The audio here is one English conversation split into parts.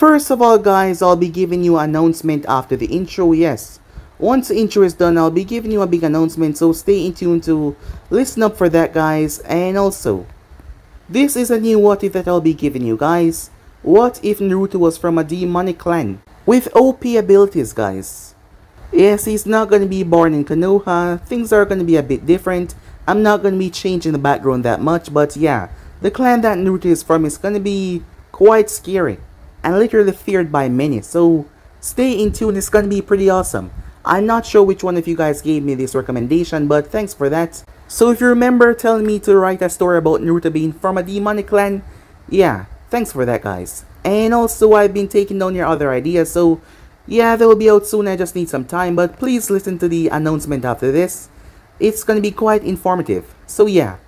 First of all guys, I'll be giving you announcement after the intro, yes. Once the intro is done, I'll be giving you a big announcement, so stay in tune to listen up for that guys. And also, this is a new what if that I'll be giving you guys. What if Naruto was from a demonic clan with OP abilities guys? Yes, he's not to be born in Konoha, things are to be a bit different. I'm not to be changing the background that much, but yeah, the clan that Naruto is from is to be quite scary and literally feared by many, so stay in tune, it's to be pretty awesome. I'm not sure which one of you guys gave me this recommendation, but thanks for that. So if you remember telling me to write a story about Naruto being from a demonic clan, yeah, thanks for that guys. And also I've been taking down your other ideas, so yeah, they will be out soon, I just need some time, but please listen to the announcement after this. It's gonna be quite informative. So yeah,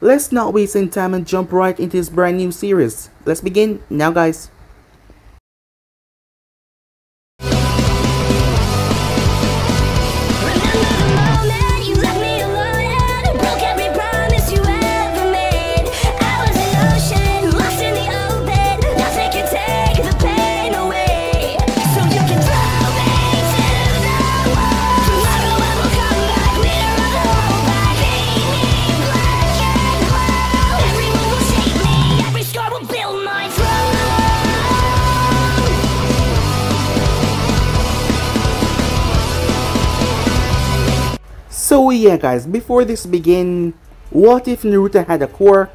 let's not waste any time and jump right into this brand new series. Let's begin now guys. So yeah guys, before this begin, what if Naruto had a quirk?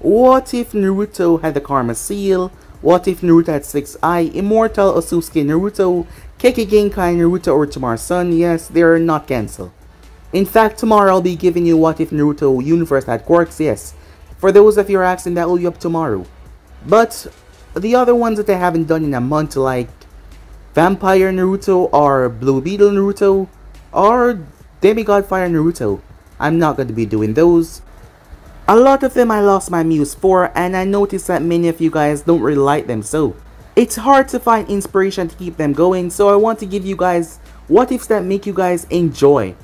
What if Naruto had the Karma Seal? What if Naruto had 6 Eye, Immortal Otsutsuki Naruto, Kekkei Genkai Naruto or Tomorrow's Sun? Yes, they are not cancelled. In fact, tomorrow I'll be giving you what if Naruto universe had quirks, yes. For those of you are asking, that will be up tomorrow. But the other ones that I haven't done in a month like Vampire Naruto or Blue Beetle Naruto or Demigod Fire Naruto. I'm not going to be doing those. A lot of them I lost my muse for and I noticed that many of you guys don't really like them so. It's hard to find inspiration to keep them going so I want to give you guys what ifs that make you guys enjoy.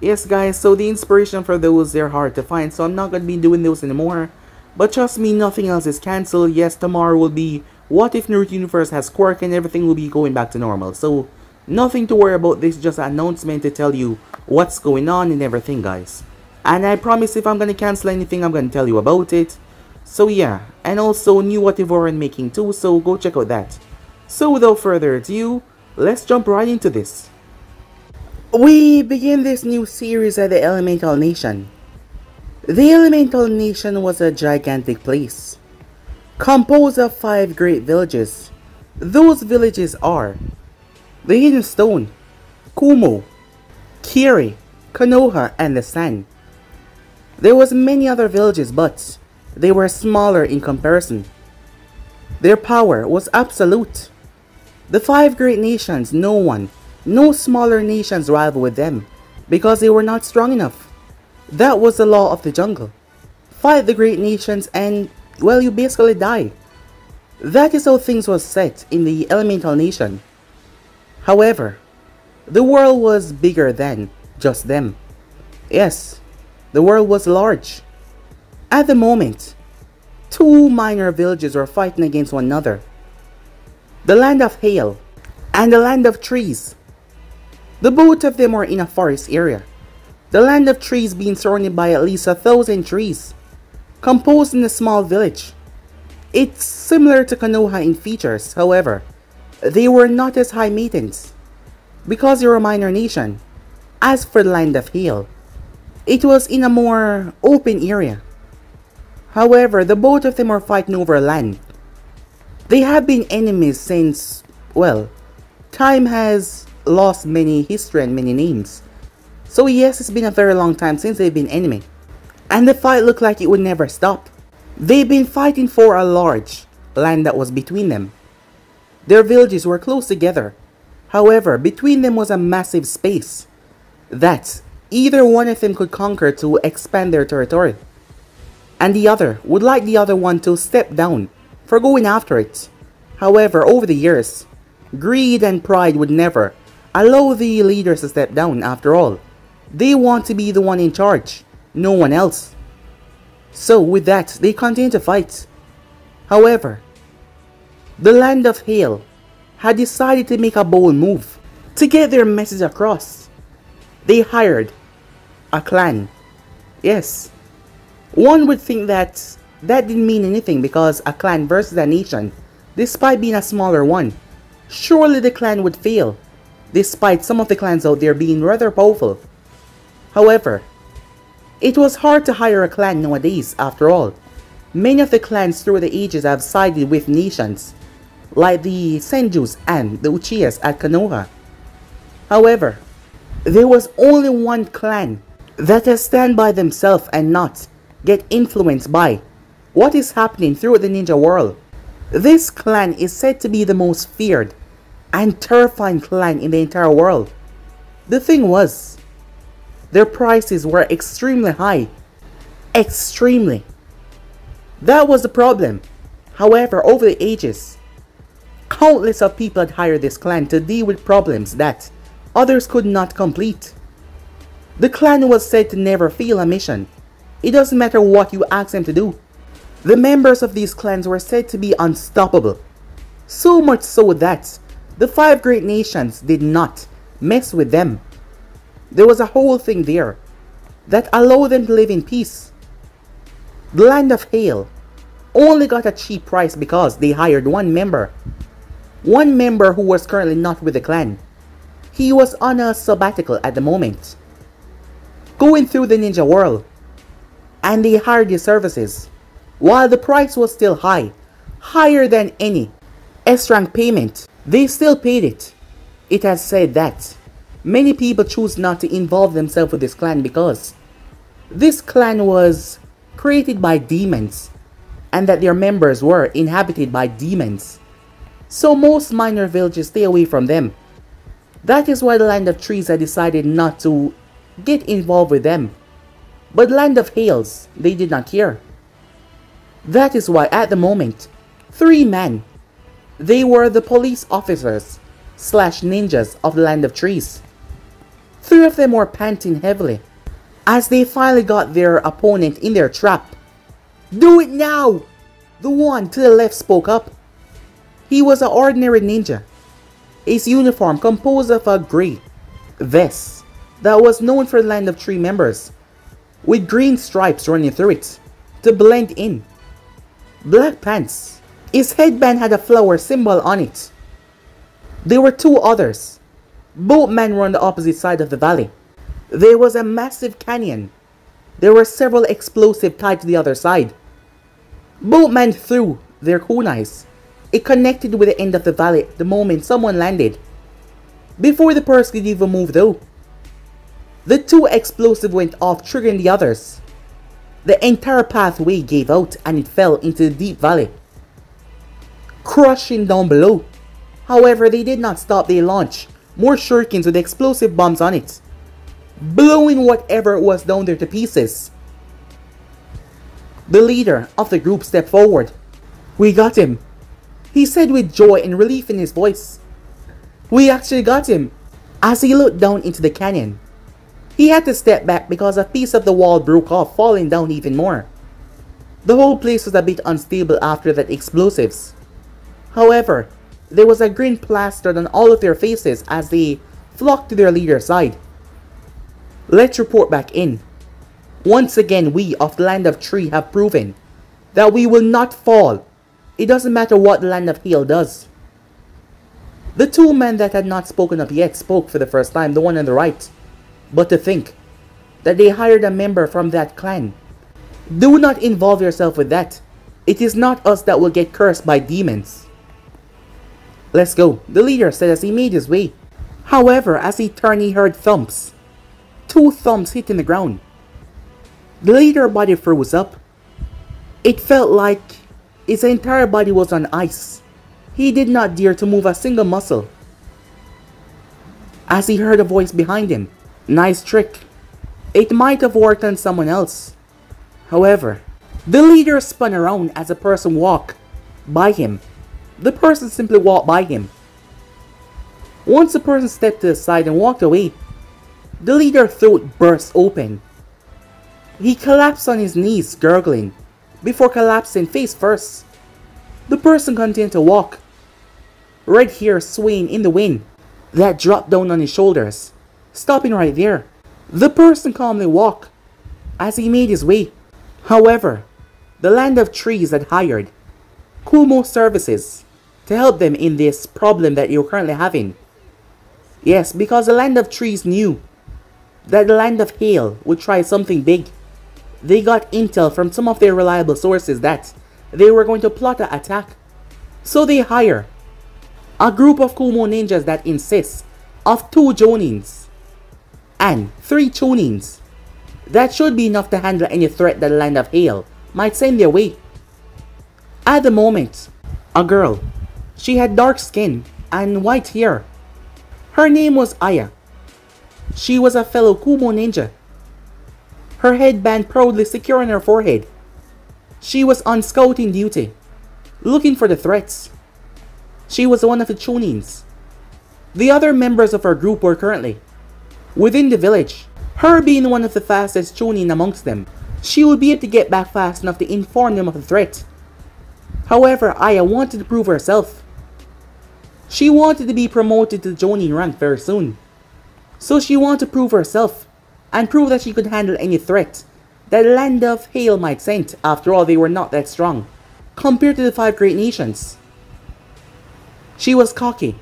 Yes guys, so the inspiration for those they're hard to find so I'm not going to be doing those anymore. But trust me, nothing else is cancelled. Yes, tomorrow will be what if Naruto Universe has quirk and everything will be going back to normal. So Nothing to worry about, this just an announcement to tell you what's going on and everything guys. And I promise if I'm gonna cancel anything, I'm gonna tell you about it. So yeah, and also new What Warren making too, so go check out that. So without further ado, let's jump right into this. We begin this new series at the Elemental Nation. The Elemental Nation was a gigantic place, composed of five great villages. Those villages are the Hidden Stone, Kumo, Kiri, Konoha, and the Sand. There was many other villages but they were smaller in comparison. Their power was absolute. The five great nations, no one, no smaller nations rival with them because they were not strong enough. That was the law of the jungle. Fight the great nations and, well, you basically die. That is how things was set in the elemental nation. However, the world was bigger than just them. Yes, the world was large. At the moment, two minor villages were fighting against one another. The land of hail and the land of trees. The both of them were in a forest area. The land of trees being surrounded by at least a thousand trees, composed in a small village. It's similar to Konoha in features, however, they were not as high maintenance, because you're a minor nation. As for the land of Hail, it was in a more open area. However, the both of them are fighting over land. They have been enemies since, well, time has lost many history and many names. So yes, it's been a very long time since they've been enemy. And the fight looked like it would never stop. They've been fighting for a large land that was between them. Their villages were close together. However, between them was a massive space that either one of them could conquer to expand their territory. And the other would like the other one to step down for going after it. However, over the years, greed and pride would never allow the leaders to step down after all. They want to be the one in charge, no one else. So with that, they continue to fight. However, the land of Hail had decided to make a bold move to get their message across. They hired a clan. Yes, one would think that that didn't mean anything because a clan versus a nation, despite being a smaller one, surely the clan would fail, despite some of the clans out there being rather powerful. However, it was hard to hire a clan nowadays after all. Many of the clans through the ages have sided with nations, like the Senjus and the Uchihas at Konoha. However, there was only one clan that has stand by themselves and not get influenced by what is happening through the ninja world. This clan is said to be the most feared and terrifying clan in the entire world. The thing was, their prices were extremely high. Extremely. That was the problem. However, over the ages, countless of people had hired this clan to deal with problems that others could not complete. The clan was said to never fail a mission. It doesn't matter what you ask them to do. The members of these clans were said to be unstoppable. So much so that the five great nations did not mess with them. There was a whole thing there that allowed them to live in peace. The land of Hail only got a cheap price because they hired one member. One member who was currently not with the clan. He was on a sabbatical at the moment. Going through the ninja world. And they hired his services. While the price was still high, higher than any S-rank payment, they still paid it. It has said that many people choose not to involve themselves with this clan because this clan was created by demons and that their members were inhabited by demons. So most minor villages stay away from them. That is why the Land of Trees had decided not to get involved with them. But Land of Hails, they did not care. That is why at the moment, three men, they were the police officers slash ninjas of the Land of Trees. Three of them were panting heavily as they finally got their opponent in their trap. Do it now! The one to the left spoke up. He was an ordinary ninja. His uniform composed of a grey vest that was known for the Land of Tree members, with green stripes running through it to blend in. Black pants. His headband had a flower symbol on it. There were two others. Both men were on the opposite side of the valley. There was a massive canyon. There were several explosives tied to the other side. Both men threw their kunais. It connected with the end of the valley the moment someone landed. Before the person could even move though. The two explosives went off triggering the others. The entire pathway gave out and it fell into the deep valley. Crushing down below. However, they did not stop their launch more shurikens with explosive bombs on it blowing whatever was down there to pieces. The leader of the group stepped forward. We got him, he said with joy and relief in his voice. We actually got him. As he looked down into the canyon, he had to step back because a piece of the wall broke off, falling down even more. The whole place was a bit unstable after that explosives. However, there was a grin plastered on all of their faces as they flocked to their leader's side. Let's report back in. Once again, we of the Land of Tree have proven that we will not fall. It doesn't matter what the Land of Hail does. The two men that had not spoken up yet spoke for the first time, the one on the right. But to think that they hired a member from that clan. Do not involve yourself with that. It is not us that will get cursed by demons. Let's go, the leader said as he made his way. However, as he turned he heard thumps two thumbs hitting the ground. The leader body froze up. It felt like his entire body was on ice. He did not dare to move a single muscle. As he heard a voice behind him. Nice trick. It might have worked on someone else. However, the leader spun around as a person walked by him. The person simply walked by him. Once the person stepped to the side and walked away, the leader's throat burst open. He collapsed on his knees, gurgling, before collapsing face first. The person continued to walk, red hair swaying in the wind that dropped down on his shoulders, stopping right there. The person calmly walked as he made his way. However, the land of trees had hired Kumo services to help them in this problem that you're currently having. Yes, because the land of trees knew that the land of hail would try something big. They got intel from some of their reliable sources that they were going to plot an attack. So they hire a group of Kumo ninjas that insists of two Jonins and three Chunins. That should be enough to handle any threat that the Land of Hail might send their way. At the moment, a girl. She had dark skin and white hair. Her name was Aya. She was a fellow Kumo ninja. Her headband proudly secure on her forehead. She was on scouting duty, looking for the threats. She was one of the Chunins. The other members of her group were currently within the village. Her being one of the fastest Chunin amongst them, she would be able to get back fast enough to inform them of the threat. However, Aya wanted to prove herself. She wanted to be promoted to the Jonin rank very soon. So she wanted to prove herself, and prove that she could handle any threat that the Land of Hail might send, after all they were not that strong, compared to the five great nations. She was cocky,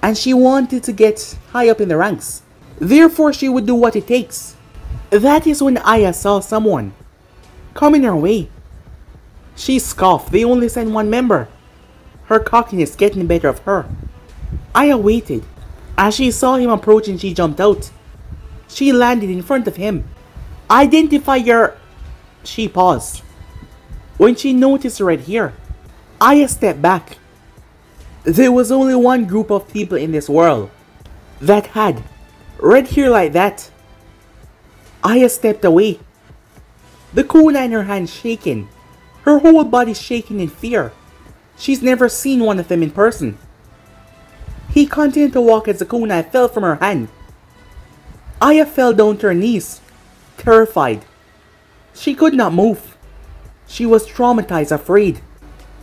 and she wanted to get high up in the ranks. Therefore, she would do what it takes. That is when Aya saw someone coming her way. She scoffed, they only sent one member. Her cockiness getting better of her. Aya waited. As she saw him approaching, she jumped out. She landed in front of him. Identify your... She paused. When she noticed red hair, Aya stepped back. There was only one group of people in this world that had red hair like that. Aya stepped away. The kunai in her hand shaking. Her whole body shaking in fear. She's never seen one of them in person. He continued to walk as the kunai fell from her hand. Aya fell down to her knees, terrified. She could not move. She was traumatized, afraid.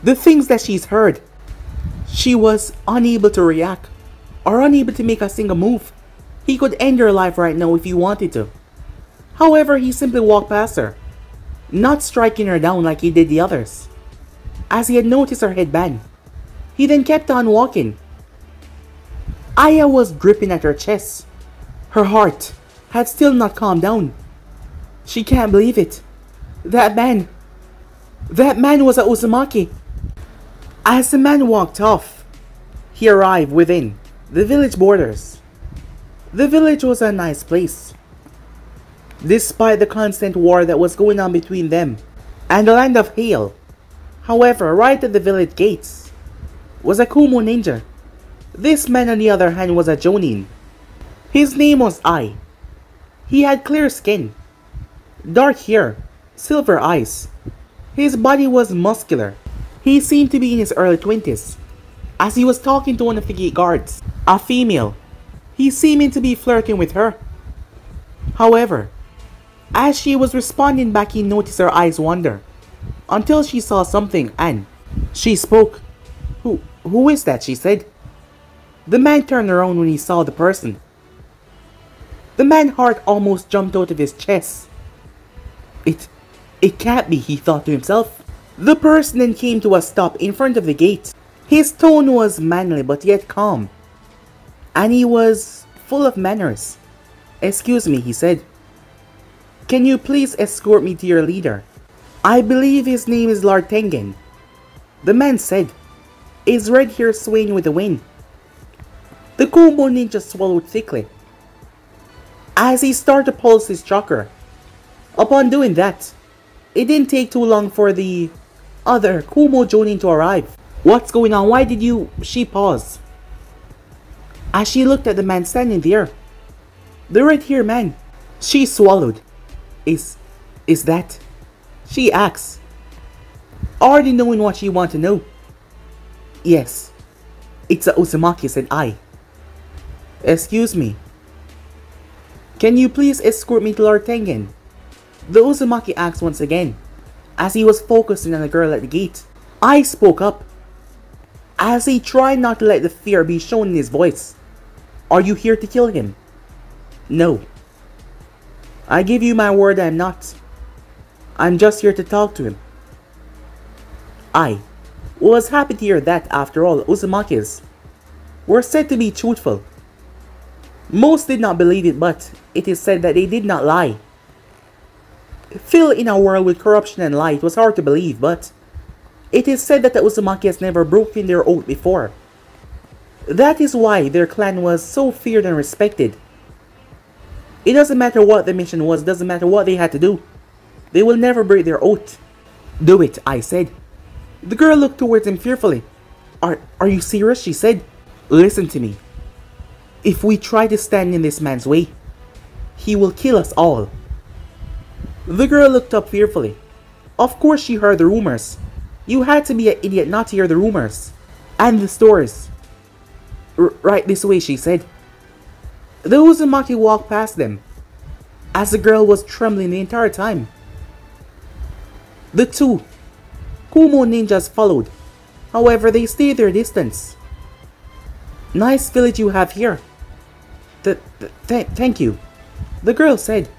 The things that she's heard. She was unable to react or unable to make a single move. He could end her life right now if he wanted to. However, he simply walked past her, not striking her down like he did the others. As he had noticed her headband, he then kept on walking. Aya was gripping at her chest. Her heart had still not calmed down. She can't believe it. That man, that man was a Uzumaki. As the man walked off, he arrived within the village borders. The village was a nice place. Despite the constant war that was going on between them and the land of Hail. However, right at the village gates was a Kumo ninja. This man on the other hand was a Jonin. His name was Ai. He had clear skin, dark hair, silver eyes. His body was muscular. He seemed to be in his early 20s. As he was talking to one of the gate guards, a female, he seemed to be flirting with her. However, as she was responding back, he noticed her eyes wander until she saw something and she spoke. Who, who is that? she said. The man turned around when he saw the person. The man's heart almost jumped out of his chest. It, it can't be, he thought to himself. The person then came to a stop in front of the gate. His tone was manly but yet calm. And he was full of manners. Excuse me, he said. Can you please escort me to your leader? I believe his name is Lord Tengen. The man said, his red hair swaying with the wind. The Kumo ninja swallowed thickly as he started to pulse his chakra. Upon doing that, it didn't take too long for the other Kumo Jonin to arrive. What's going on? Why did you... She paused. As she looked at the man standing there. The red hair man. She swallowed. Is... Is that... She asks. Already knowing what she want to know. Yes. It's a Uzumaki said Ai. Excuse me. Can you please escort me to Lord Tengen? The Uzumaki asked once again, as he was focusing on the girl at the gate. Ai spoke up. as he tried not to let the fear be shown in his voice. Are you here to kill him? No. I give you my word I'm not. I'm just here to talk to him. Ai was happy to hear that after all Uzumaki's were said to be truthful. Most did not believe it but it is said that they did not lie. Phil in a world with corruption and light was hard to believe but it is said that the Uzumaki has never broken their oath before. That is why their clan was so feared and respected. It doesn't matter what the mission was, doesn't matter what they had to do. They will never break their oath. Do it, Ai said. The girl looked towards him fearfully. Are, are you serious? She said. Listen to me. If we try to stand in this man's way, he will kill us all. The girl looked up fearfully. Of course she heard the rumors. You had to be an idiot not to hear the rumors. And the stories. R right this way, she said. The Uzumaki walked past them, as the girl was trembling the entire time. The two Kumo ninjas followed, however they stayed their distance. Nice village you have here. Th th th thank you, the girl said,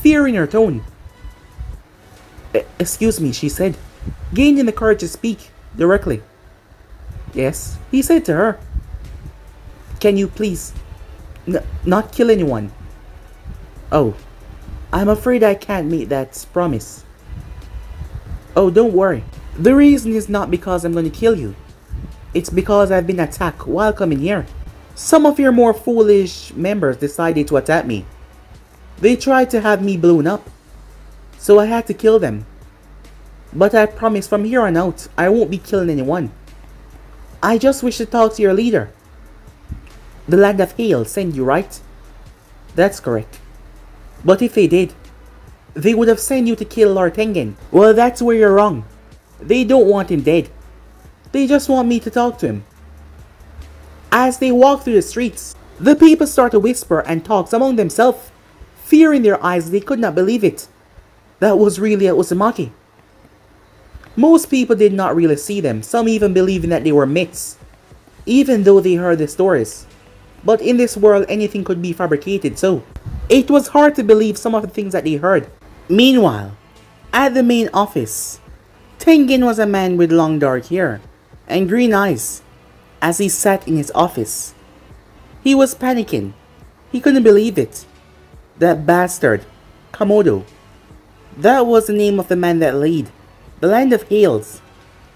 fear in her tone. Excuse me, she said gaining the courage to speak directly. Yes, he said to her. Can you please not kill anyone? Oh, I'm afraid I can't meet that promise. Oh, don't worry. The reason is not because I'm going to kill you. It's because I've been attacked while coming here. Some of your more foolish members decided to attack me. They tried to have me blown up. So I had to kill them. But I promise from here on out, I won't be killing anyone. I just wish to talk to your leader. The Land of Hail sent you, right? That's correct. But if they did, they would have sent you to kill Lord Tengen. Well, that's where you're wrong. They don't want him dead. They just want me to talk to him. As they walk through the streets, the people start to whisper and talk among themselves. Fear in their eyes, they could not believe it. That was really a Uzumaki. Most people did not really see them, some even believing that they were myths, even though they heard the stories. But in this world, anything could be fabricated, so it was hard to believe some of the things that they heard. Meanwhile, at the main office, Tengen was a man with long dark hair and green eyes as he sat in his office. He was panicking. He couldn't believe it. That bastard, Komodo. That was the name of the man that laid the land of Hales,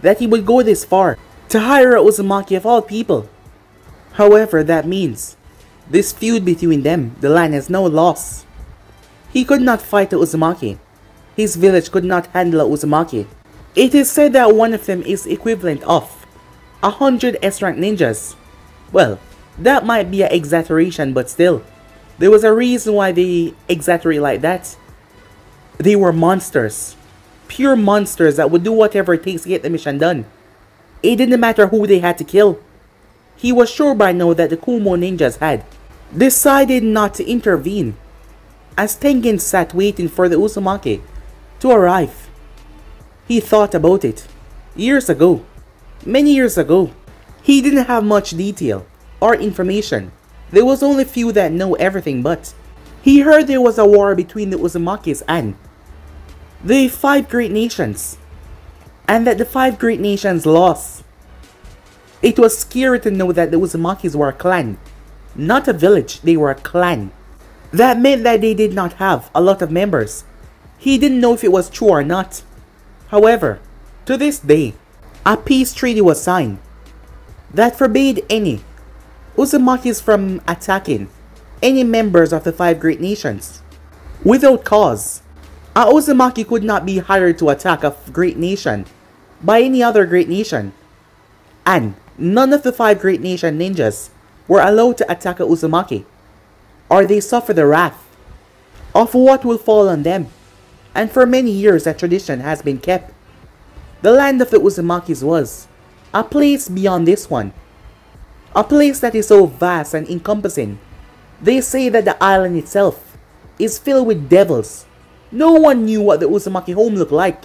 that he would go this far to hire a Uzumaki of all people. However, that means this feud between them, the land has no loss. He could not fight Uzumaki. His village could not handle a Uzumaki. It is said that one of them is equivalent of a hundred S-rank ninjas. Well, that might be an exaggeration, but still, there was a reason why they exaggerate like that. They were monsters pure monsters that would do whatever it takes to get the mission done. It didn't matter who they had to kill. He was sure by now that the Kumo ninjas had decided not to intervene as Tengen sat waiting for the Uzumaki to arrive. He thought about it years ago, many years ago. He didn't have much detail or information. There was only few that know everything but he heard there was a war between the Uzumakis and the five great nations, and that the five great nations lost. It was scary to know that the Uzumakis were a clan, not a village, they were a clan. That meant that they did not have a lot of members. He didn't know if it was true or not. However, to this day, a peace treaty was signed that forbade any Uzumakis from attacking any members of the five great nations without cause a Uzumaki could not be hired to attack a great nation by any other great nation. And none of the five great nation ninjas were allowed to attack a Uzumaki, or they suffer the wrath of what will fall on them. And for many years that tradition has been kept. The land of the Uzumakis was a place beyond this one. A place that is so vast and encompassing. They say that the island itself is filled with devils no one knew what the Uzumaki home looked like.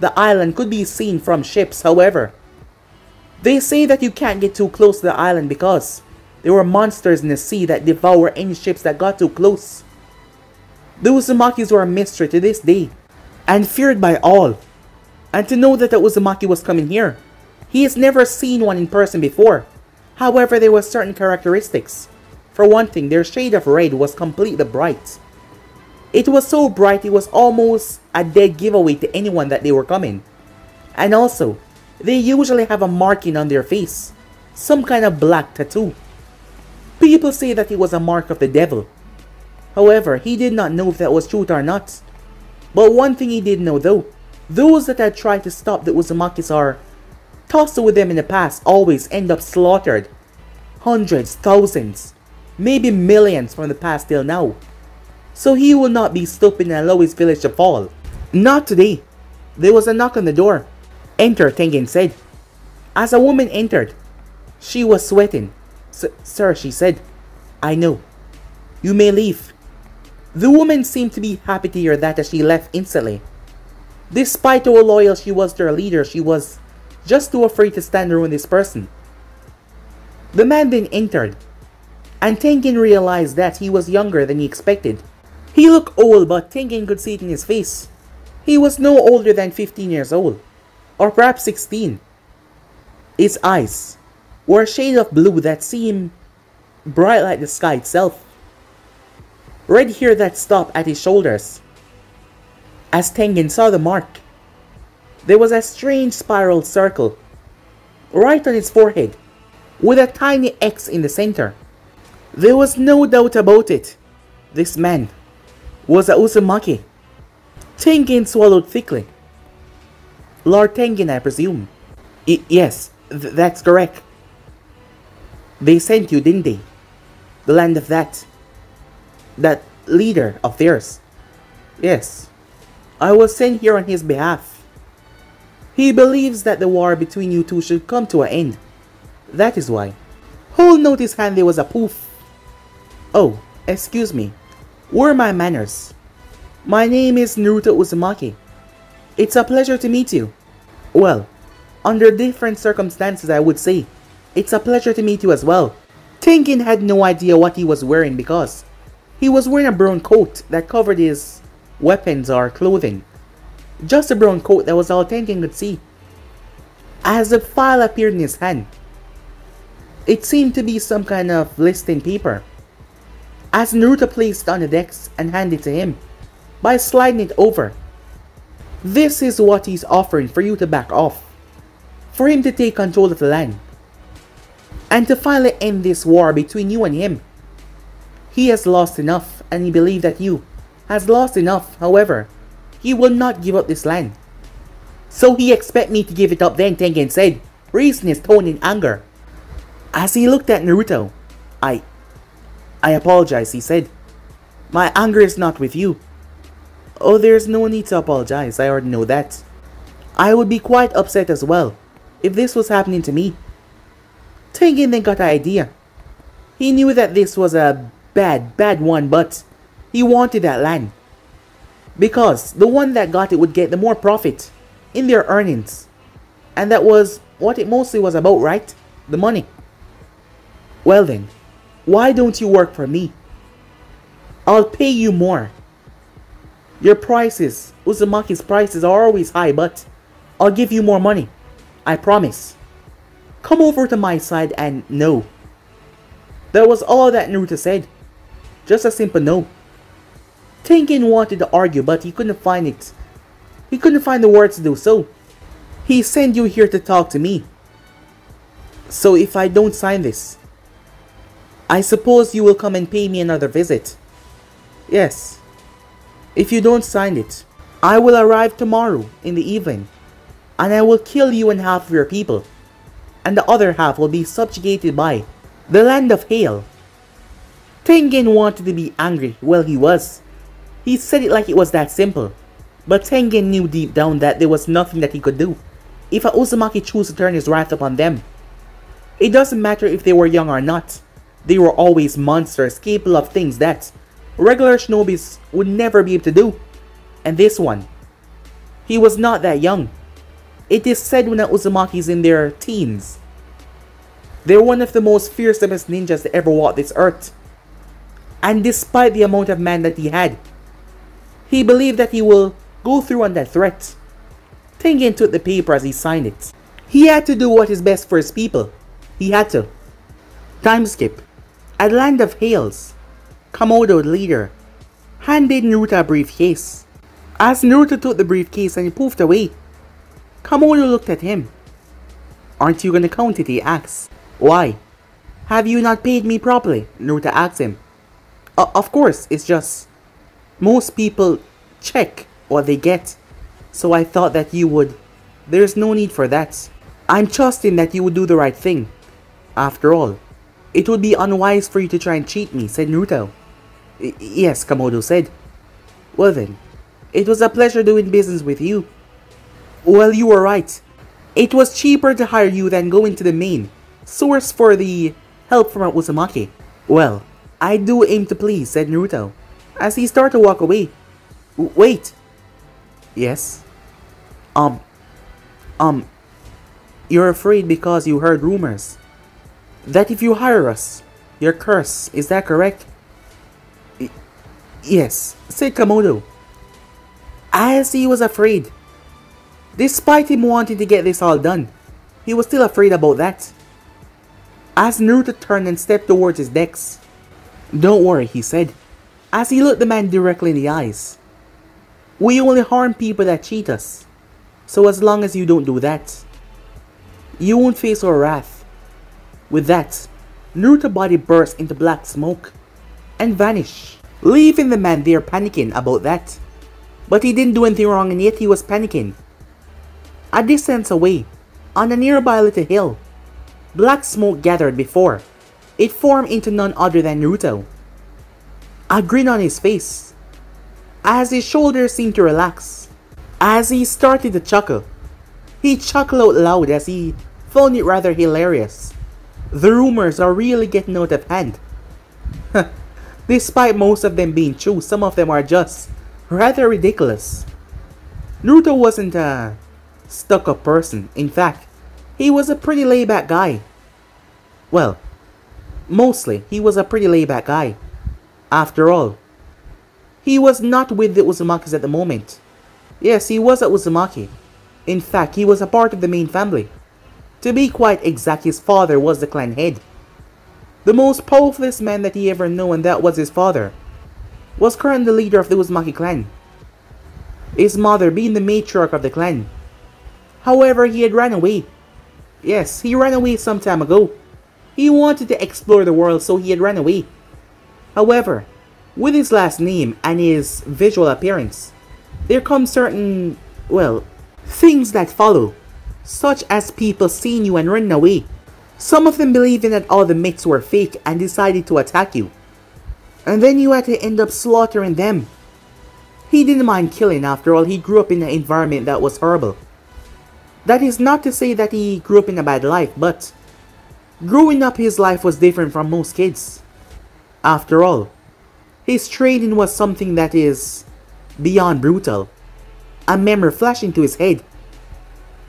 The island could be seen from ships, however. They say that you can't get too close to the island because there were monsters in the sea that devour any ships that got too close. The Uzumakis were a mystery to this day, and feared by all. And to know that the Uzumaki was coming here, he has never seen one in person before. However, there were certain characteristics. For one thing, their shade of red was completely bright. It was so bright it was almost a dead giveaway to anyone that they were coming. And also, they usually have a marking on their face, some kind of black tattoo. People say that it was a mark of the devil. However, he did not know if that was truth or not. But one thing he did know though, those that had tried to stop the Uzumakis are tossed with them in the past always end up slaughtered. Hundreds, thousands, maybe millions from the past till now. So he will not be stopping and allow his village to fall. Not today. There was a knock on the door. Enter, Tengen said. As a woman entered, she was sweating. Sir, she said, I know. You may leave. The woman seemed to be happy to hear that as she left instantly. Despite how loyal she was to her leader, she was just too afraid to stand around this person. The man then entered, and Tengen realized that he was younger than he expected. He looked old, but Tengen could see it in his face. He was no older than 15 years old, or perhaps 16. His eyes were a shade of blue that seemed bright like the sky itself. Red hair that stopped at his shoulders. As Tengen saw the mark, there was a strange spiral circle right on his forehead with a tiny X in the center. There was no doubt about it. This man was a Uzumaki. Tengen swallowed thickly. Lord Tengen, I presume. I yes, th that's correct. They sent you, didn't they? The land of that. That leader of theirs. Yes. I was sent here on his behalf. He believes that the war between you two should come to an end. That is why. His hand there was a poof. Oh, excuse me. Where are my manners? My name is Naruto Uzumaki. It's a pleasure to meet you. Well, under different circumstances I would say, it's a pleasure to meet you as well. Tengen had no idea what he was wearing because he was wearing a brown coat that covered his weapons or clothing. Just a brown coat that was all Tengen could see. As a file appeared in his hand, it seemed to be some kind of listing paper. As Naruto placed on the desk and handed it to him, by sliding it over. This is what he's offering for you to back off. For him to take control of the land. And to finally end this war between you and him. He has lost enough and he believes that you has lost enough. However, he will not give up this land. So he expect me to give it up then Tengen said, raising his tone in anger. As he looked at Naruto, I... I apologize, he said. My anger is not with you. Oh, there's no need to apologize, I already know that. I would be quite upset as well, if this was happening to me. Tengen then got an idea. He knew that this was a bad, bad one, but he wanted that land. Because the one that got it would get the more profit in their earnings. And that was what it mostly was about, right? The money. Well then, why don't you work for me? I'll pay you more your prices, Uzumaki's prices are always high, but I'll give you more money. I promise. Come over to my side and no. That was all that Naruto said. Just a simple no. Tengen wanted to argue, but he couldn't find it. He couldn't find the words to do so. He sent you here to talk to me. So if I don't sign this, I suppose you will come and pay me another visit. Yes. If you don't sign it, I will arrive tomorrow in the evening, and I will kill you and half of your people, and the other half will be subjugated by the land of hail. Tengen wanted to be angry, well he was. He said it like it was that simple, but Tengen knew deep down that there was nothing that he could do if a Uzumaki chose to turn his wrath upon them. It doesn't matter if they were young or not, they were always monsters capable of things that regular shinobis would never be able to do. And this one, he was not that young. It is said when the is in their teens, They're one of the most fearsomest ninjas to ever walk this earth. And despite the amount of man that he had, he believed that he will go through on that threat. Tengen took the paper as he signed it. He had to do what is best for his people. He had to. Time skip. At Land of Hails, Komodo leader handed Naruto a briefcase. As Naruto took the briefcase and poofed away, Komodo looked at him. Aren't you gonna count it? he asked. Why? Have you not paid me properly? Naruto asked him. Uh, of course, it's just most people check what they get. So I thought that you would. There's no need for that. I'm trusting that you would do the right thing. After all, it would be unwise for you to try and cheat me, said Naruto. Yes, Komodo said. Well then, it was a pleasure doing business with you. Well, you were right. It was cheaper to hire you than going to the main source for the help from Uzumaki. Well, I do aim to please, said Naruto, as he started to walk away. Wait. Yes? Um, um, you're afraid because you heard rumors that if you hire us, you're cursed. Is that correct? Y yes, said Komodo. As he was afraid. Despite him wanting to get this all done, he was still afraid about that. As Naruto turned and stepped towards his decks. Don't worry, he said, as he looked the man directly in the eyes. We only harm people that cheat us. So as long as you don't do that, you won't face our wrath. With that, Naruto's body burst into black smoke and vanished, leaving the man there panicking about that. But he didn't do anything wrong and yet he was panicking. A distance away, on a nearby little hill, black smoke gathered before. It formed into none other than Naruto. A grin on his face, as his shoulders seemed to relax. As he started to chuckle, he chuckled out loud as he found it rather hilarious. The rumors are really getting out of hand. Despite most of them being true, some of them are just rather ridiculous. Naruto wasn't a stuck-up person. In fact, he was a pretty laid-back guy. Well, mostly, he was a pretty laid-back guy. After all, he was not with the Uzumakis at the moment. Yes, he was at Uzumaki. In fact, he was a part of the main family. To be quite exact, his father was the clan head. The most powerful man that he ever knew and that was his father. Was currently the leader of the Uzumaki clan. His mother being the matriarch of the clan. However, he had ran away. Yes, he ran away some time ago. He wanted to explore the world so he had run away. However, with his last name and his visual appearance, there come certain, well, things that follow, such as people seeing you and running away. Some of them believing that all the myths were fake and decided to attack you. And then you had to end up slaughtering them. He didn't mind killing after all, he grew up in an environment that was horrible. That is not to say that he grew up in a bad life, but growing up his life was different from most kids. After all, his training was something that is beyond brutal. A memory flashed into his head.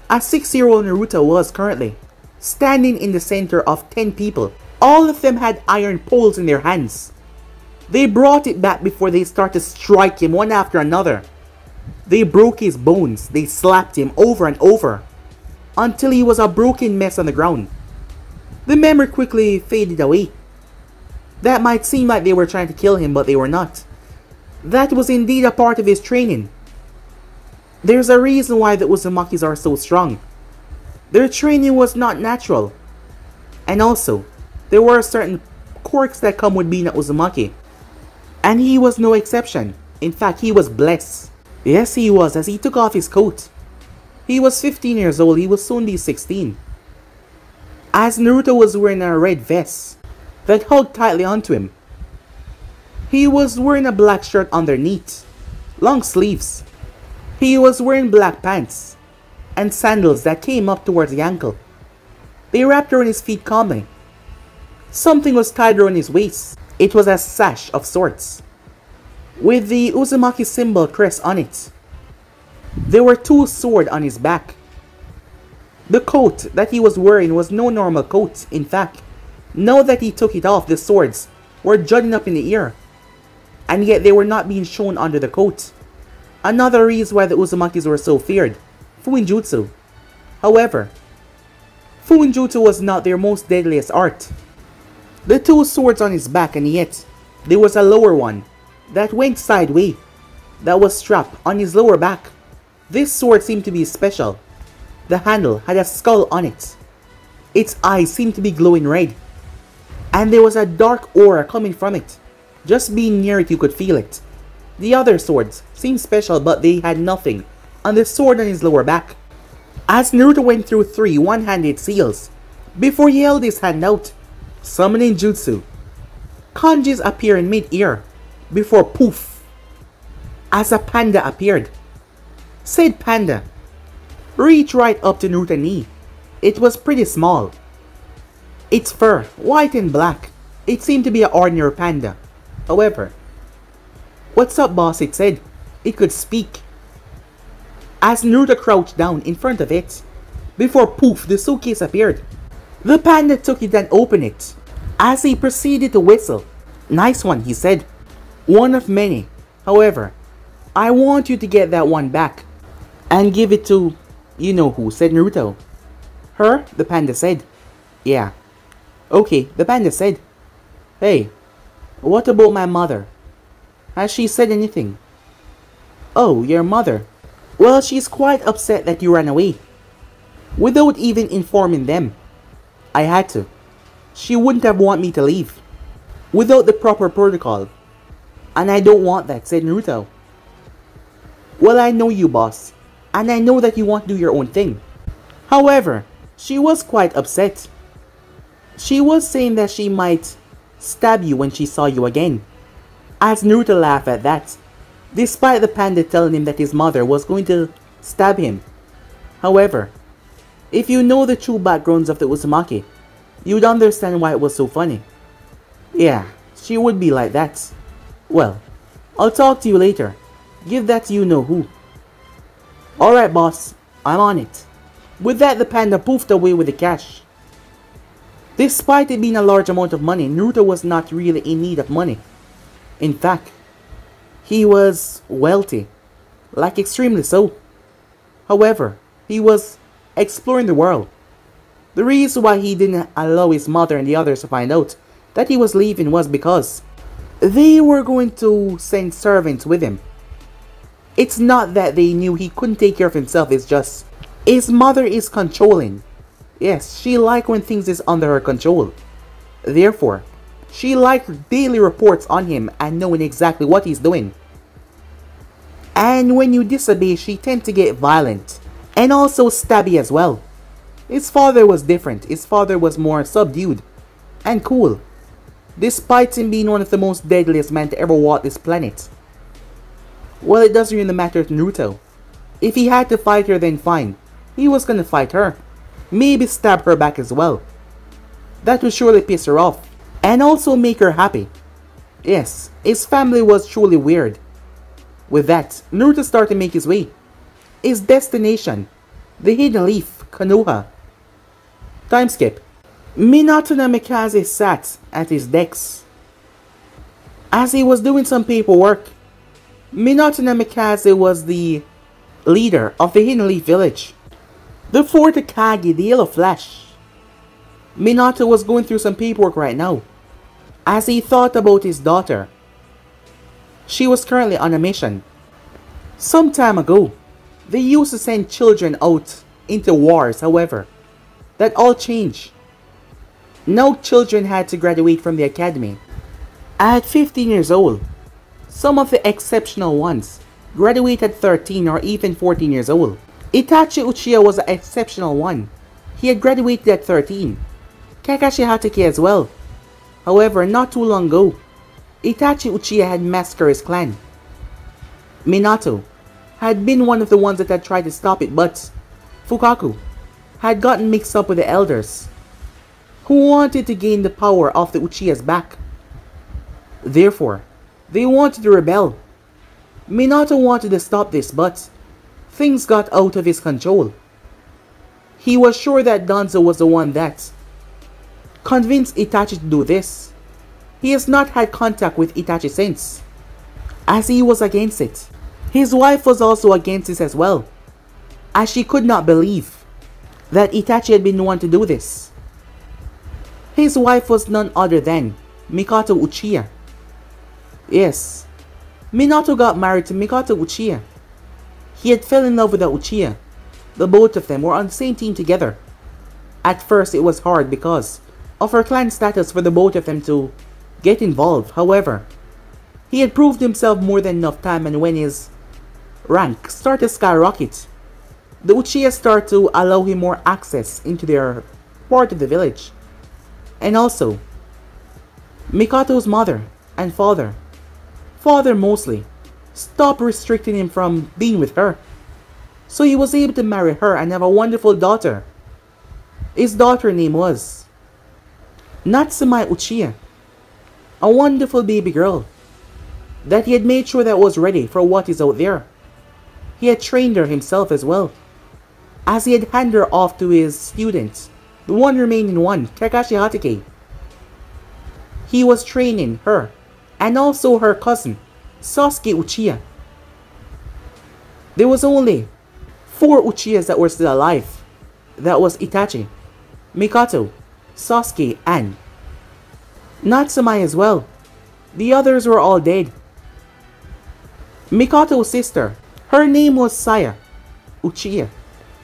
A six-year-old Naruto was currently standing in the center of 10 people. All of them had iron poles in their hands. They brought it back before they started to strike him one after another. They broke his bones, they slapped him over and over, until he was a broken mess on the ground. The memory quickly faded away. That might seem like they were trying to kill him, but they were not. That was indeed a part of his training. There's a reason why the Uzumakis are so strong. Their training was not natural. And also, there were certain quirks that come with being an Uzumaki. And he was no exception. In fact, he was blessed. Yes, he was, as he took off his coat. He was 15 years old, he will soon be 16. As Naruto was wearing a red vest that hugged tightly onto him, he was wearing a black shirt underneath, long sleeves. He was wearing black pants and sandals that came up towards the ankle. They wrapped around his feet calmly. Something was tied around his waist. It was a sash of sorts, with the Uzumaki symbol crest on it. There were two swords on his back. The coat that he was wearing was no normal coat, in fact. Now that he took it off, the swords were jutting up in the air, and yet they were not being shown under the coat. Another reason why the Uzumakis were so feared, Fuinjutsu. However, Fuinjutsu was not their most deadliest art. The two swords on his back and yet, there was a lower one that went sideways that was strapped on his lower back. This sword seemed to be special. The handle had a skull on it. Its eyes seemed to be glowing red. And there was a dark aura coming from it. Just being near it you could feel it. The other swords seemed special but they had nothing on the sword on his lower back. As Naruto went through three one-handed seals, before he held his hand out, summoning jutsu, kanjis appear in mid-air, before poof, as a panda appeared. Said panda, reach right up to Naruto's knee. It was pretty small. Its fur, white and black, it seemed to be an ordinary panda. However, What's up boss, it said. It could speak. As Naruto crouched down in front of it, before poof the suitcase appeared. The panda took it and opened it. As he proceeded to whistle, Nice one, he said. One of many. However, I want you to get that one back. And give it to, you know who, said Naruto. Her, the panda said. Yeah. Okay, the bandit said. Hey, what about my mother? Has she said anything? Oh, your mother. Well, she's quite upset that you ran away. Without even informing them. I had to. She wouldn't have want me to leave. Without the proper protocol. And I don't want that, said Naruto. Well, I know you, boss. And I know that you want to do your own thing. However, she was quite upset. She was saying that she might stab you when she saw you again. As Naruto laughed at that, despite the panda telling him that his mother was going to stab him. However, if you know the true backgrounds of the Uzumaki, you'd understand why it was so funny. Yeah, she would be like that. Well, I'll talk to you later. Give that to you know who. Alright boss, I'm on it. With that the panda poofed away with the cash. Despite it being a large amount of money, Naruto was not really in need of money. In fact, he was wealthy, like extremely so. However, he was exploring the world. The reason why he didn't allow his mother and the others to find out that he was leaving was because they were going to send servants with him. It's not that they knew he couldn't take care of himself, it's just his mother is controlling. Yes, she likes when things is under her control. Therefore, she liked daily reports on him and knowing exactly what he's doing. And when you disobey, she tend to get violent. And also stabby as well. His father was different. His father was more subdued and cool. Despite him being one of the most deadliest men to ever walk this planet. Well, it doesn't really matter to Naruto. If he had to fight her, then fine. He was gonna fight her. Maybe stab her back as well. That would surely piss her off and also make her happy. Yes, his family was truly weird. With that, Naruto started to make his way. His destination, the Hidden Leaf, Konoha. Time skip. Minato Namikaze sat at his desk. As he was doing some paperwork, Minato Namikaze was the leader of the Hidden Leaf village. The fourth Kage, the Yellow Flash. Minato was going through some paperwork right now as he thought about his daughter. She was currently on a mission. Some time ago, they used to send children out into wars, however. That all changed. No children had to graduate from the academy. At 15 years old, some of the exceptional ones graduated 13 or even 14 years old. Itachi Uchiha was an exceptional one. He had graduated at 13. Kakashi Hatake as well. However, not too long ago, Itachi Uchiha had massacred his clan. Minato had been one of the ones that had tried to stop it, but Fugaku had gotten mixed up with the elders, who wanted to gain the power of the Uchihas back. Therefore, they wanted to rebel. Minato wanted to stop this, but things got out of his control. He was sure that Danzo was the one that convinced Itachi to do this. He has not had contact with Itachi since, as he was against it. His wife was also against this as well, as she could not believe that Itachi had been the one to do this. His wife was none other than Mikoto Uchiha. Yes, Minato got married to Mikoto Uchiha. He had fell in love with the Uchiha. The both of them were on the same team together. At first it was hard because of her clan status for the both of them to get involved. However, he had proved himself more than enough time and when his rank started to skyrocket, the Uchiha started to allow him more access into their part of the village. And also, Mikoto's mother and father, father mostly, stopped restricting him from being with her. So he was able to marry her and have a wonderful daughter. His daughter name was Natsume Uchiha, a wonderful baby girl that he had made sure that was ready for what is out there. He had trained her himself as well, as he had handed her off to his student, the one remaining one, Kakashi Hatake. He was training her, and also her cousin, Sasuke Uchiha. There was only four Uchihas that were still alive. That was Itachi, Mikoto, Sasuke, and Natsume as well. The others were all dead. Mikoto's sister, her name was Saya Uchiha.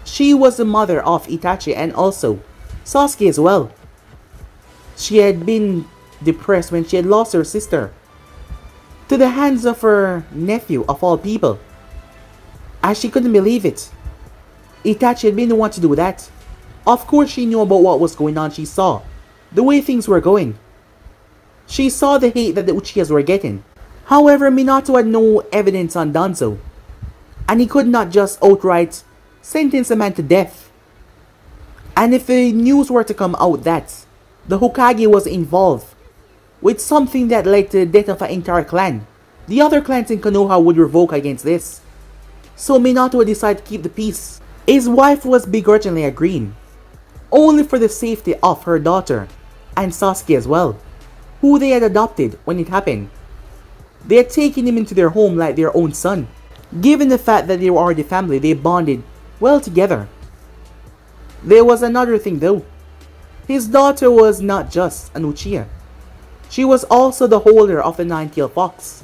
She was the mother of Itachi and also Sasuke as well. She had been depressed when she had lost her sister to the hands of her nephew of all people. As she couldn't believe it. Itachi had been the one to do that. Of course she knew about what was going on. She saw the way things were going. She saw the hate that the Uchihas were getting. However, Minato had no evidence on Danzo. And he could not just outright sentence a man to death. And if the news were to come out that the Hokage was involved with something that led to the death of an entire clan, the other clans in Konoha would revoke against this. So Minato would decide to keep the peace. His wife was begrudgingly agreeing, only for the safety of her daughter and Sasuke as well, who they had adopted when it happened. They had taken him into their home like their own son. Given the fact that they were already family, they bonded well together. There was another thing though. His daughter was not just an Uchiha. She was also the holder of the Nine-Tailed Fox.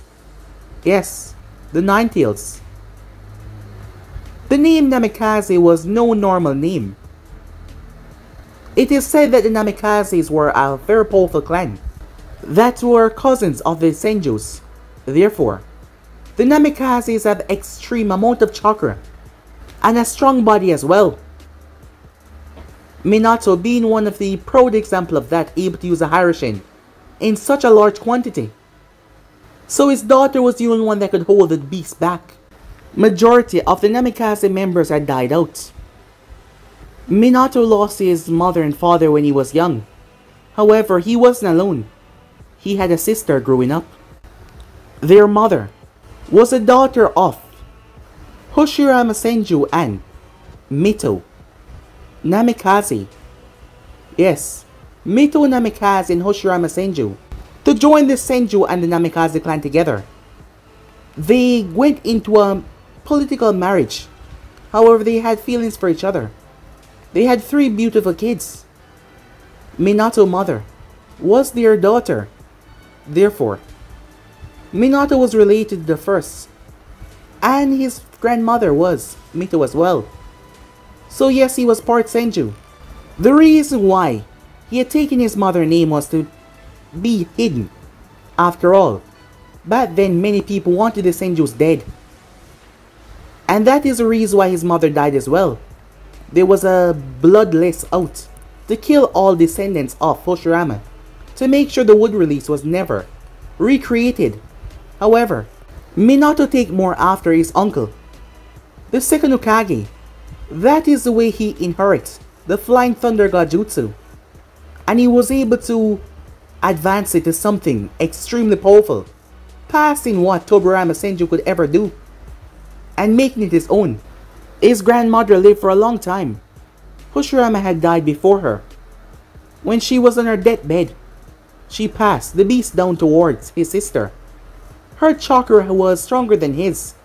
Yes, the Nine-Tails. The name Namikaze was no normal name. It is said that the Namikazes were a very powerful clan that were cousins of the Senjus. Therefore, the Namikazes have extreme amount of chakra and a strong body as well. Minato being one of the proud example of that able to use a Hiraishin in such a large quantity. So his daughter was the only one that could hold the beast back. Majority of the Namikaze members had died out. Minato lost his mother and father when he was young. However, he wasn't alone. He had a sister growing up. Their mother was a daughter of Hashirama Senju and Mito Namikaze. Yes, Mito Namikaze and Hashirama Senju to join the Senju and the Namikaze clan together. They went into a political marriage. However, they had feelings for each other. They had three beautiful kids. Minato mother was their daughter. Therefore, Minato was related to the first. And his grandmother was Mito as well. So yes, he was part Senju. The reason why he had taken his mother's name was to be hidden. After all, back then many people wanted the Senjus dead. And that is the reason why his mother died as well. There was a bloodless out to kill all descendants of Hashirama to make sure the wood release was never recreated. However, Minato take more after his uncle, the second Hokage. That is the way he inherits the Flying Thunder God Jutsu. And he was able to advance it to something extremely powerful, passing what Tobirama Senju could ever do, and making it his own. His grandmother lived for a long time, Hashirama had died before her. When she was on her deathbed, she passed the beast down towards his sister. Her chakra was stronger than his,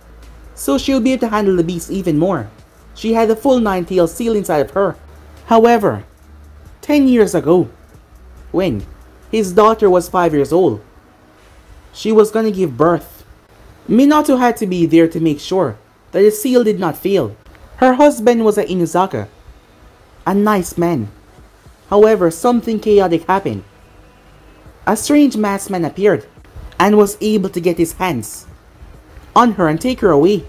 so she would be able to handle the beast even more. She had a full nine tails seal inside of her. However, 10 years ago, when his daughter was 5 years old, she was gonna give birth. Minato had to be there to make sure that the seal did not fail. Her husband was an Inuzuka, a nice man. However, something chaotic happened. A strange masked man appeared and was able to get his hands on her and take her away.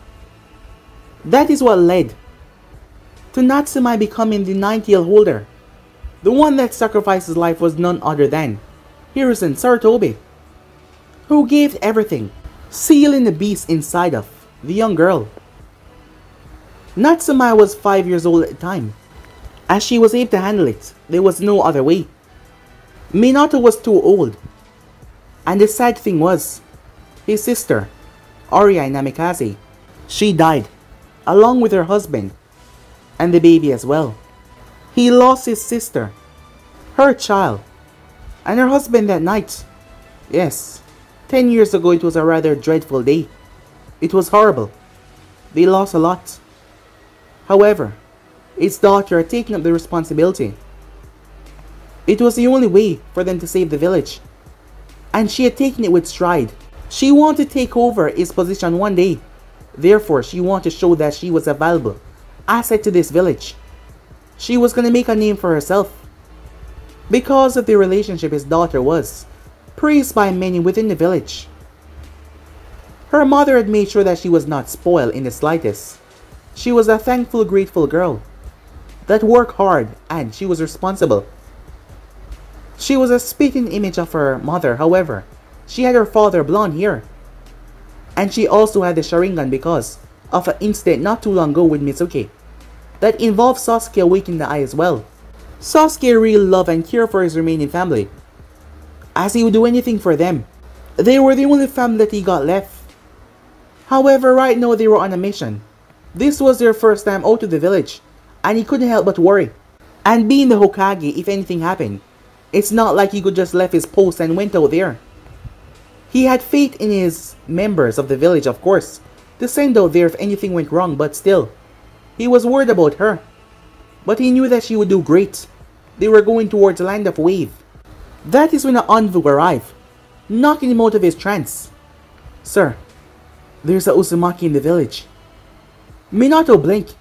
That is what led to Natsume becoming the nine-tail holder. The one that sacrificed his life was none other than Hiruzen Sarutobi, who gave everything, sealing the beast inside of the young girl. Natsume was 5 years old at the time. As she was able to handle it, there was no other way. Minato was too old. And the sad thing was, his sister, Aria Namikaze, she died, along with her husband, and the baby as well. He lost his sister, her child, and her husband that night. Yes, 10 years ago it was a rather dreadful day. It was horrible. They lost a lot. However, its daughter had taken up the responsibility. It was the only way for them to save the village. And she had taken it with stride. She wanted to take over his position one day. Therefore, she wanted to show that she was a valuable asset to this village. She was going to make a name for herself. Because of the relationship his daughter was, praised by many within the village. Her mother had made sure that she was not spoiled in the slightest. She was a thankful, grateful girl that worked hard and she was responsible. She was a speaking image of her mother, however, she had her father blonde hair. And she also had the Sharingan because of an incident not too long ago with Mizuki that involved Sasuke awakening the eye as well. Sasuke really loved and cared for his remaining family, as he would do anything for them. They were the only family that he got left. However, right now they were on a mission this was their first time out of the village, and he couldn't help but worry. And being the Hokage, if anything happened, it's not like he could just left his post and went out there. He had faith in his members of the village, of course, to send out there if anything went wrong, but still, he was worried about her. But he knew that she would do great. They were going towards land of Wave. That is when the arrived, knocking him out of his trance. Sir, there's a Uzumaki in the village. Minato blinked.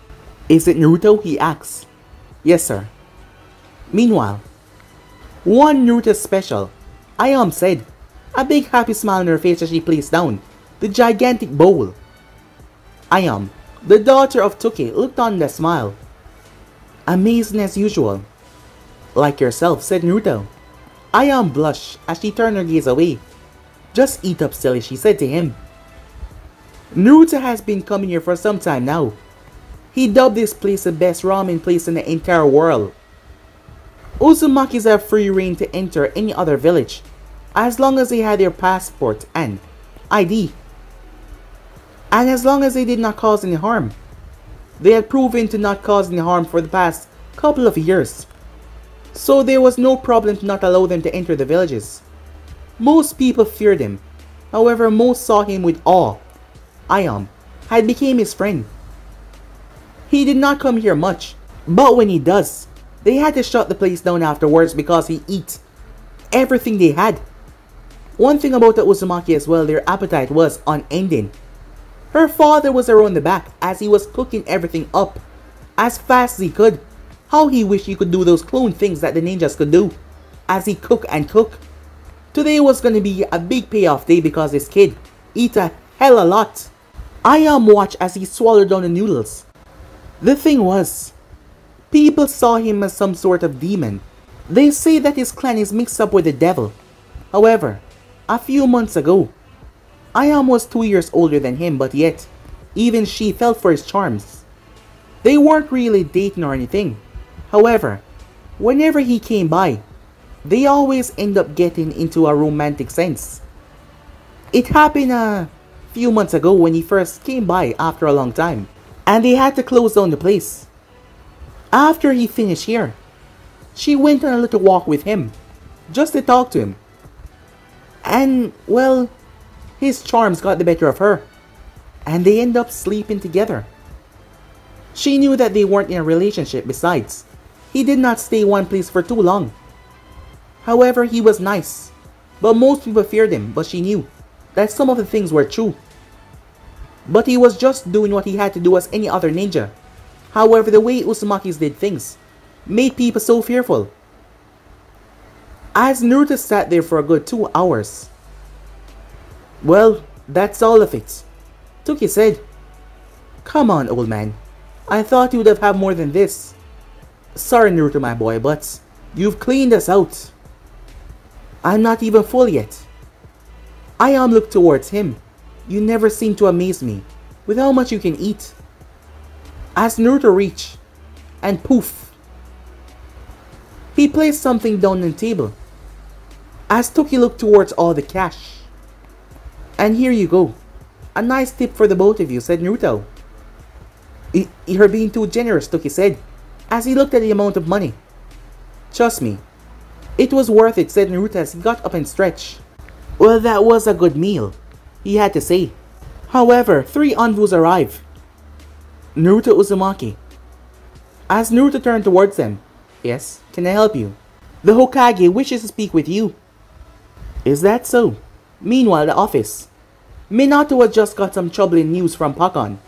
Is it Naruto? He asks. Yes, sir. Meanwhile, one Naruto special, Ayame said, a big happy smile on her face as she placed down the gigantic bowl. Ayame, the daughter of Toki, looked on the smile. Amazing as usual. Like yourself, said Naruto. Ayame blushed as she turned her gaze away. Just eat up, silly, she said to him. Naruto has been coming here for some time now. He dubbed this place the best ramen place in the entire world. Uzumakis have free reign to enter any other village, as long as they had their passport and ID. And as long as they did not cause any harm. They had proven to not cause any harm for the past couple of years. So there was no problem to not allow them to enter the villages. Most people feared him. However, most saw him with awe Ayame, had became his friend. He did not come here much, but when he does, they had to shut the place down afterwards because he eats everything they had. One thing about the Uzumaki as well, their appetite was unending. Her father was around the back as he was cooking everything up as fast as he could. How he wished he could do those clone things that the ninjas could do as he cook and cook. Today was going to be a big payoff day because this kid eat a hell a lot. Ayame watched as he swallowed down the noodles. The thing was, people saw him as some sort of demon. They say that his clan is mixed up with the devil. However, a few months ago, Ayame was two years older than him, but yet, even she felt for his charms. They weren't really dating or anything. However, whenever he came by, they always end up getting into a romantic sense. It happened a few months ago when he first came by after a long time, and they had to close down the place. After he finished here, she went on a little walk with him, just to talk to him. And, well, his charms got the better of her, and they end up sleeping together. She knew that they weren't in a relationship besides. He did not stay one place for too long. However, he was nice, but most people feared him, but she knew that some of the things were true. But he was just doing what he had to do as any other ninja. However, the way Uzumaki's did things made people so fearful. As Naruto sat there for a good two hours. Well, that's all of it. Toki said, Come on, old man. I thought you would have had more than this. Sorry, Naruto, my boy, but you've cleaned us out. I'm not even full yet. I am look towards him. You never seem to amaze me with how much you can eat. As Naruto reached, and poof, he placed something down on the table. As Toki looked towards all the cash. And here you go. A nice tip for the both of you, said Naruto. You're being too generous, Toki said, as he looked at the amount of money. Trust me, it was worth it, said Naruto as he got up and stretched. Well, that was a good meal, he had to say. However, three envoys arrive. Naruto Uzumaki. As Naruto turned towards them, Yes, can I help you? The Hokage wishes to speak with you. Is that so? Meanwhile, the office. Minato had just got some troubling news from Pakkun.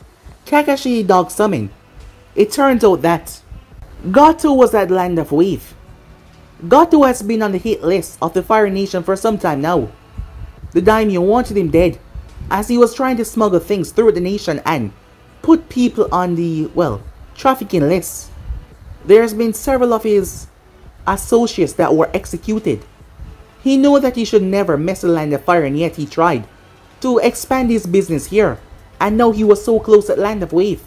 Kakashi dog summon. It turns out that Gato was at Land of Wave. Gato has been on the hit list of the Fire Nation for some time now. The daimyo wanted him dead, as he was trying to smuggle things through the nation and put people on the, well, trafficking list. There's been several of his associates that were executed. He knew that he should never mess the Land of Fire and yet he tried to expand his business here and now he was so close at Land of Wave.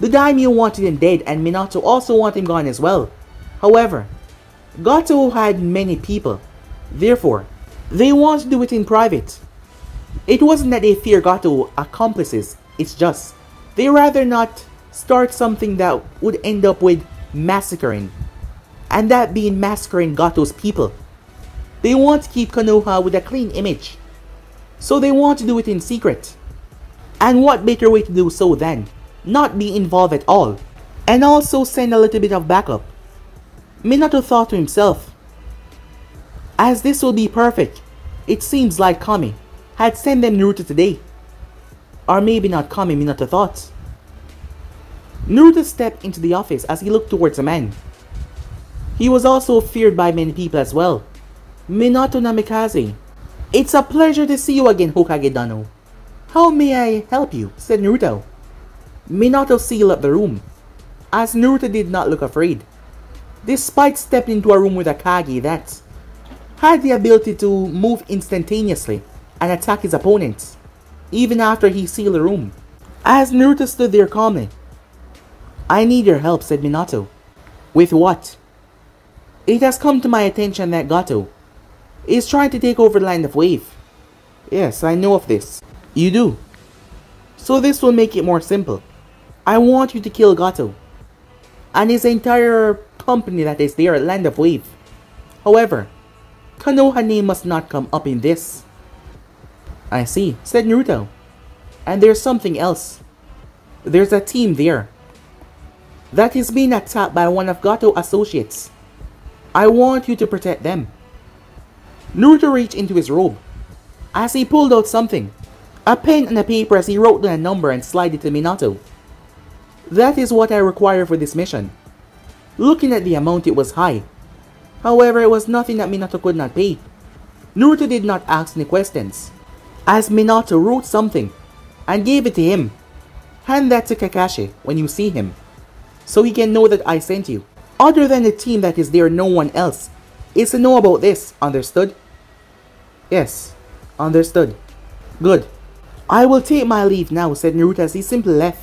The daimyo wanted him dead and Minato also wanted him gone as well. However, Gato had many people. Therefore, they want to do it in private. It wasn't that they fear Gato accomplices, it's just they rather not start something that would end up with massacring. And that being massacring Gato's people. They want to keep Konoha with a clean image. So they want to do it in secret. And what better way to do so than not be involved at all. And also send a little bit of backup. Minato thought to himself, as this will be perfect, it seems like Kami had sent them Naruto today. Or maybe not Kami, Minato thought. Naruto stepped into the office as he looked towards a man. He was also feared by many people as well. Minato Namikaze. It's a pleasure to see you again, Hokage Dono. How may I help you? said Naruto. Minato sealed up the room, as Naruto did not look afraid. Despite stepping into a room with a Kage that had the ability to move instantaneously and attack his opponents, even after he sealed the room. As Naruto stood there calmly, I need your help, said Minato. With what? It has come to my attention that Gato is trying to take over the Land of Wave. Yes, I know of this. You do. So this will make it more simple. I want you to kill Gato. And his entire company that is there at Land of Wave. However, Konoha name must not come up in this. I see, said Naruto. And there's something else. There's a team there that is being attacked by one of Gato associates. I want you to protect them. Naruto reached into his robe as he pulled out something. A pen and a paper as he wrote down a number and slid it to Minato. That is what I require for this mission. Looking at the amount it was high. However, it was nothing that Minato could not pay. Naruto did not ask any questions. As Minato wrote something and gave it to him. Hand that to Kakashi when you see him so he can know that I sent you. Other than the team that is there, no one else is to know about this, understood? Yes, understood. Good. I will take my leave now, said Naruto as he simply left,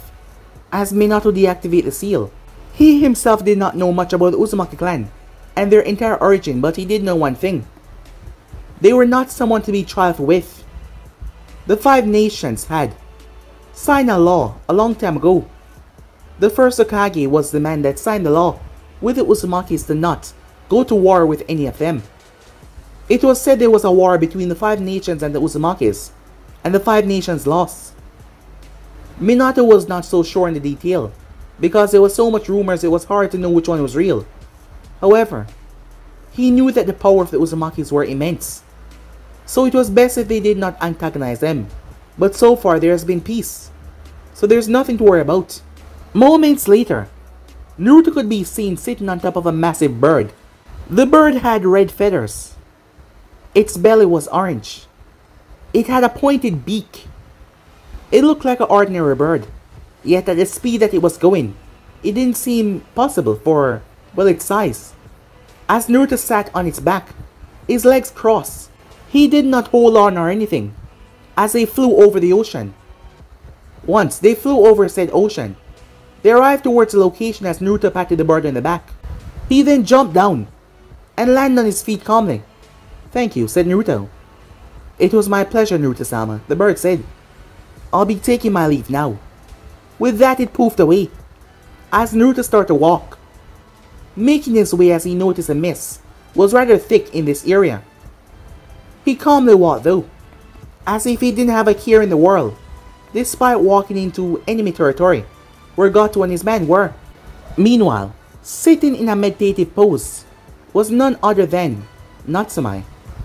as Minato deactivate the seal. He himself did not know much about the Uzumaki clan and their entire origin, but he did know one thing. They were not someone to be trifled with. The five nations had signed a law a long time ago The first Hokage was the man that signed the law with the Uzumakis to not go to war with any of them. It was said there was a war between the five nations and the Uzumakis, and the five nations lost. Minato was not so sure in the detail, because there was so much rumors it was hard to know which one was real. However, he knew that the power of the Uzumakis were immense, so it was best if they did not antagonize them. But so far there has been peace, so there's nothing to worry about. Moments later, Naruto could be seen sitting on top of a massive bird. The bird had red feathers. Its belly was orange. It had a pointed beak. It looked like an ordinary bird, yet at the speed that it was going, it didn't seem possible for, well, its size. As Naruto sat on its back, his legs crossed, he did not hold on or anything, as they flew over the ocean. Once they flew over said ocean, they arrived towards the location as Naruto patted the bird on the back. He then jumped down and landed on his feet calmly. Thank you, said Naruto. It was my pleasure, Naruto-sama, the bird said. I'll be taking my leave now. With that, it poofed away, as Naruto started to walk. Making his way as he noticed a mist was rather thick in this area. He calmly walked though, as if he didn't have a care in the world, despite walking into enemy territory, where Gato and his men were. Meanwhile, sitting in a meditative pose was none other than Natsume.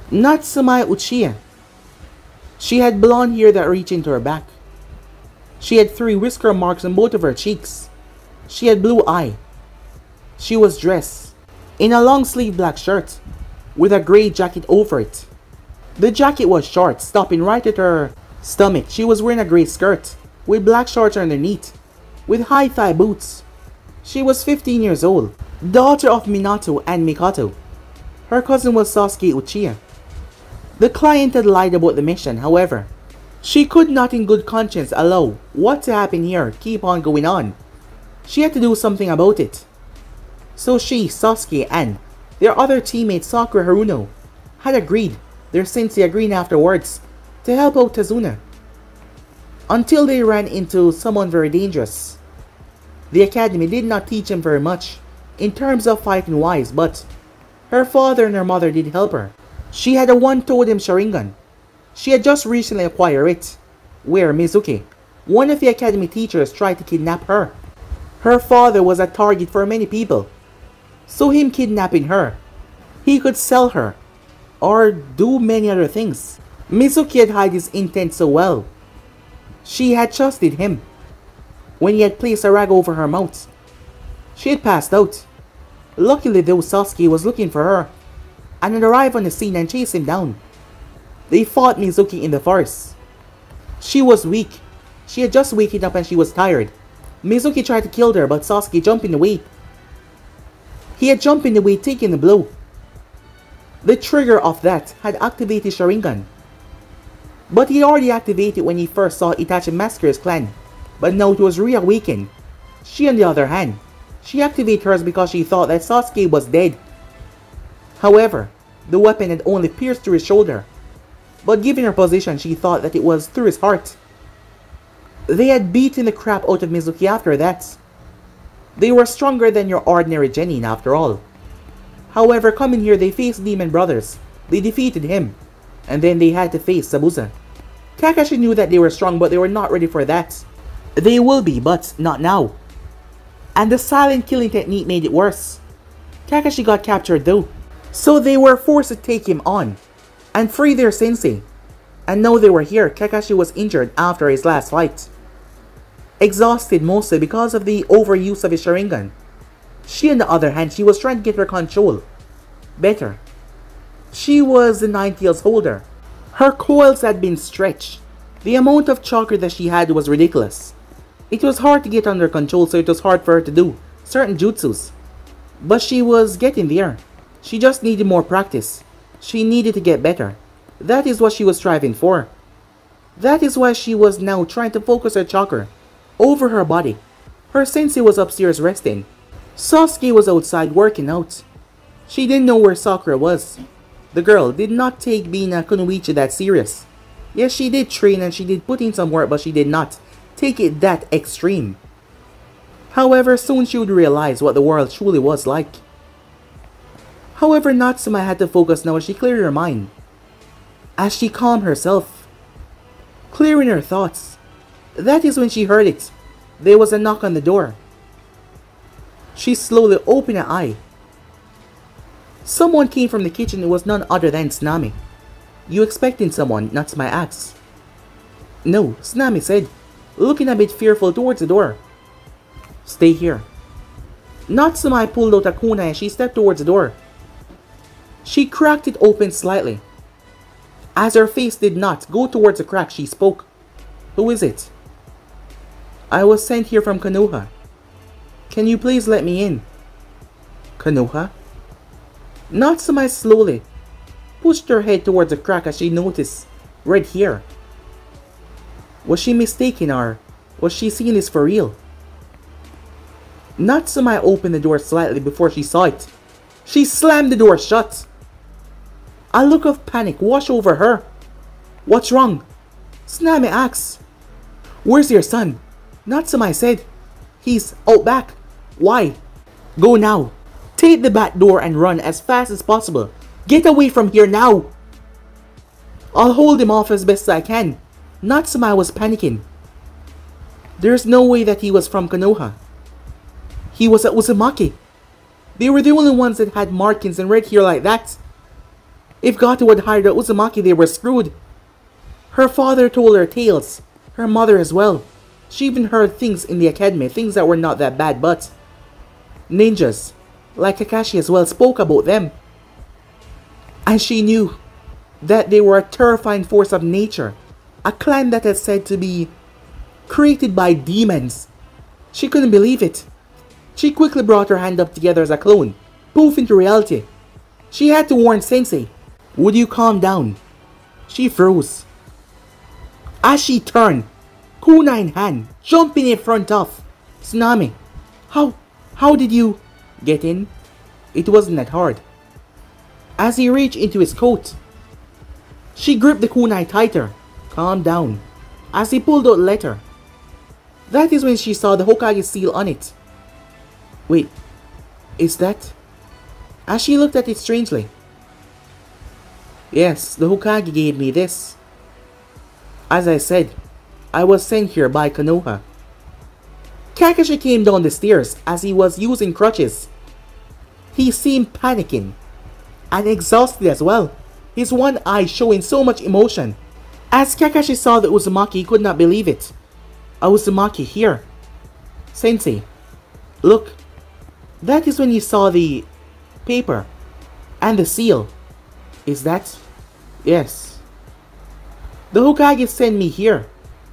Natsume Uchiha. She had blonde hair that reached into her back. She had three whisker marks on both of her cheeks. She had blue eye. She was dressed in a long sleeve black shirt with a grey jacket over it. The jacket was short, stopping right at her stomach. She was wearing a grey skirt with black shorts underneath with high thigh boots. She was 15 years old, daughter of Minato and Mikoto. Her cousin was Sasuke Uchiha. The client had lied about the mission, however. She could not in good conscience allow what to happen here keep on going on. She had to do something about it. So she, Sasuke, and their other teammate Sakura Haruno had agreed, their sensei agreed afterwards, to help out Tazuna. Until they ran into someone very dangerous. The academy did not teach him very much in terms of fighting wise, but her father and her mother did help her. She had a one-tomoe Sharingan. She had just recently acquired it, where Mizuki, one of the academy teachers, tried to kidnap her. Her father was a target for many people, so him kidnapping her, he could sell her, or do many other things. Mizuki had hid his intent so well. She had trusted him. When he had placed a rag over her mouth, she had passed out. Luckily though Sasuke was looking for her and had arrived on the scene and chased him down. They fought Mizuki in the forest. She was weak. She had just wakened up and she was tired. Mizuki tried to kill her but Sasuke jumped in the way. He had jumped in the way taking the blow. The trigger of that had activated Sharingan. But he already activated when he first saw Itachi massacre his clan. But now it was reawakened. She on the other hand, she activated hers because she thought that Sasuke was dead However, the weapon had only pierced through his shoulder, but given her position she thought that it was through his heart. They had beaten the crap out of Mizuki after that. They were stronger than your ordinary genin after all. However, coming here they faced Demon Brothers. They defeated him, and then they had to face Zabuza. Kakashi knew that they were strong but they were not ready for that. They will be, but not now. And the silent killing technique made it worse. Kakashi got captured though. So they were forced to take him on and free their sensei. And now they were here, Kakashi was injured after his last fight. Exhausted mostly because of the overuse of his Sharingan. She on the other hand, she was trying to get her control. Better. She was the Nine Tails holder. Her coils had been stretched. The amount of chakra that she had was ridiculous. It was hard to get under control so it was hard for her to do certain jutsus. But she was getting there. She just needed more practice. She needed to get better. That is what she was striving for. That is why she was now trying to focus her chakra over her body. Her sensei was upstairs resting. Sasuke was outside working out. She didn't know where Sakura was. The girl did not take being a kunoichi that serious. Yes, she did train and she did put in some work, but she did not take it that extreme. However, soon she would realize what the world truly was like. However, Natsume had to focus now as she cleared her mind. As she calmed herself, clearing her thoughts. That is when she heard it. There was a knock on the door. She slowly opened her eye. Someone came from the kitchen. It was none other than Tsunami. You expecting someone, Natsume asked. No, Tsunami said, looking a bit fearful towards the door. Stay here. Natsume pulled out a kunai and she stepped towards the door. She cracked it open slightly. As her face did not go towards the crack, she spoke. Who is it? I was sent here from Konoha. Can you please let me in? Konoha? Natsume slowly pushed her head towards the crack as she noticed red hair. Was she mistaken or was she seeing this for real? Natsume opened the door slightly before she saw it. She slammed the door shut. A look of panic washed over her. What's wrong? Tsunami asked. Where's your son? Natsume said. He's out back. Why? Go now. Take the back door and run as fast as possible. Get away from here now. I'll hold him off as best I can. Natsume was panicking. There's no way that he was from Konoha. He was at Uzumaki. They were the only ones that had markings and red hair like that. If Gato had hired a Uzumaki, they were screwed. Her father told her tales. Her mother as well. She even heard things in the academy, things that were not that bad, but... Ninjas, like Kakashi as well, spoke about them. And she knew that they were a terrifying force of nature. A clan that is said to be created by demons. She couldn't believe it. She quickly brought her hand up together as a clone, poof into reality. She had to warn Sensei would you calm down? She froze. As she turned, kunai in hand, jumping in front of Tsunami. How, how did you get in? It wasn't that hard. As he reached into his coat, she gripped the kunai tighter. Calm down. As he pulled out the letter. That is when she saw the Hokage seal on it. Wait, is that? As she looked at it strangely, Yes, the Hokage gave me this. As I said, I was sent here by Konoha. Kakashi came down the stairs as he was using crutches. He seemed panicking and exhausted as well, his one eye showing so much emotion. As Kakashi saw the Uzumaki, he could not believe it. A Uzumaki here. Sensei, look, that is when he saw the paper and the seal. Is that? Yes. The Hokage sent me here.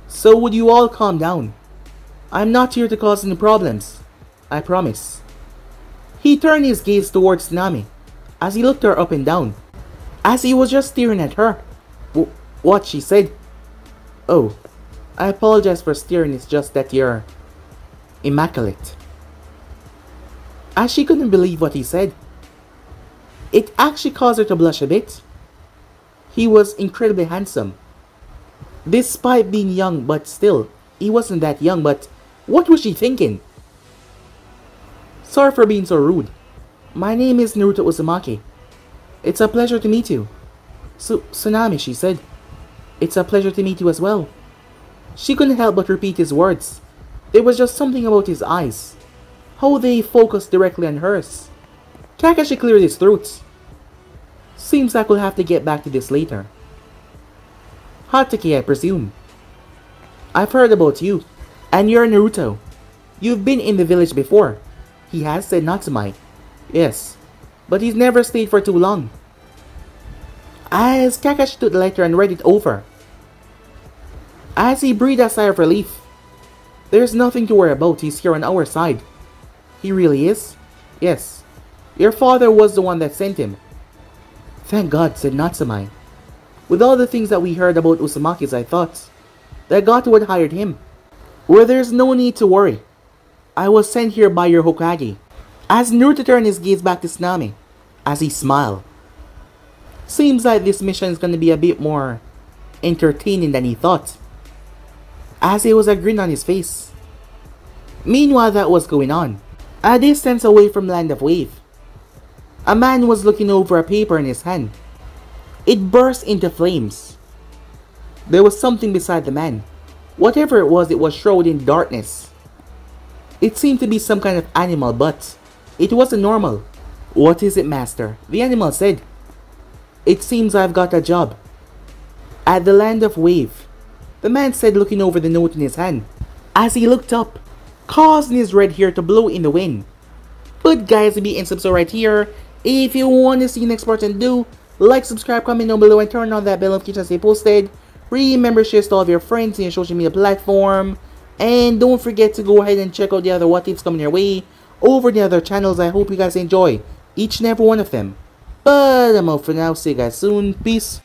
So would you all calm down? I'm not here to cause any problems. I promise. He turned his gaze towards Nami as he looked her up and down. As he was just staring at her. What she said. Oh, I apologize for staring, it's just that you're immaculate. As she couldn't believe what he said. It actually caused her to blush a bit. He was incredibly handsome. Despite being young, but still, he wasn't that young, but what was she thinking? Sorry for being so rude. My name is Naruto Uzumaki. It's a pleasure to meet you. Su Tsunami, she said. It's a pleasure to meet you as well. She couldn't help but repeat his words. There was just something about his eyes. How they focused directly on hers. Kakashi cleared his throat. Seems like we'll have to get back to this later. Hatake, I presume. I've heard about you, and you're Naruto. You've been in the village before. He has said Natsume. Yes, but he's never stayed for too long. As Kakashi took the letter and read it over. As he breathed a sigh of relief. There's nothing to worry about, he's here on our side. He really is? Yes. Your father was the one that sent him. Thank God, said Natsume. With all the things that we heard about Uzumaki's, I thought that Gato had hired him. Where there's no need to worry. I was sent here by your Hokage. As Naruto turned his gaze back to Tsunami, as he smiled. Seems like this mission is gonna be a bit more entertaining than he thought. As he was a grin on his face. Meanwhile, that was going on. A distance away from Land of Wave, a man was looking over a paper in his hand. It burst into flames. There was something beside the man. Whatever it was, it was shrouded in darkness. It seemed to be some kind of animal, but it wasn't normal. What is it, master? The animal said. It seems I've got a job. At the land of Wave, the man said looking over the note in his hand. As he looked up, causing his red hair to blow in the wind. But guys, be and subscribe right here. If you want to see the next part and do, like, subscribe, comment down below, and turn on that bell notification to stay posted. Remember, share to all of your friends in your social media platform. And don't forget to go ahead and check out the other what ifs coming your way over the other channels. I hope you guys enjoy each and every one of them. But I'm out for now. See you guys soon. Peace.